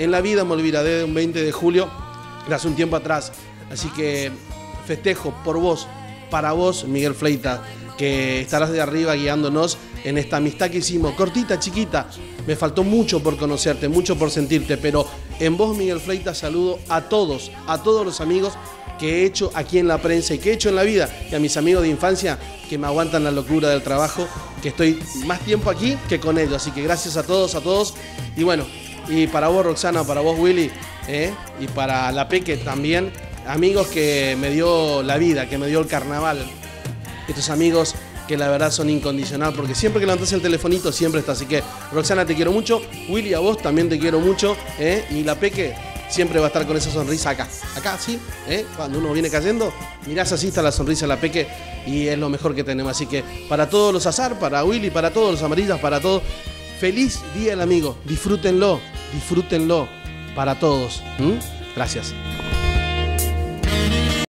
en la vida me olvidaré de un 20 de julio de hace un tiempo atrás. Así que festejo por vos, para vos, Miguel Fleita, que estarás de arriba guiándonos en esta amistad que hicimos, cortita, chiquita. Me faltó mucho por conocerte, mucho por sentirte, pero en vos, Miguel Fleita, saludo a todos, a todos los amigos que he hecho aquí en la prensa y que he hecho en la vida, y a mis amigos de infancia que me aguantan la locura del trabajo, que estoy más tiempo aquí que con ellos. Así que gracias a todos, a todos. Y bueno, y para vos, Roxana, para vos, Willy, ¿eh? y para la Peque también, amigos que me dio la vida, que me dio el carnaval. Estos amigos que la verdad son incondicional, porque siempre que levantas el telefonito siempre está. Así que, Roxana, te quiero mucho. Willy, a vos también te quiero mucho. ¿eh? Y la Peque siempre va a estar con esa sonrisa acá. Acá, sí. ¿eh? Cuando uno viene cayendo, mirás así está la sonrisa de la Peque y es lo mejor que tenemos. Así que para todos los azar, para Willy, para todos los amarillas, para todos, feliz día del amigo. Disfrútenlo, disfrútenlo para todos. Gracias.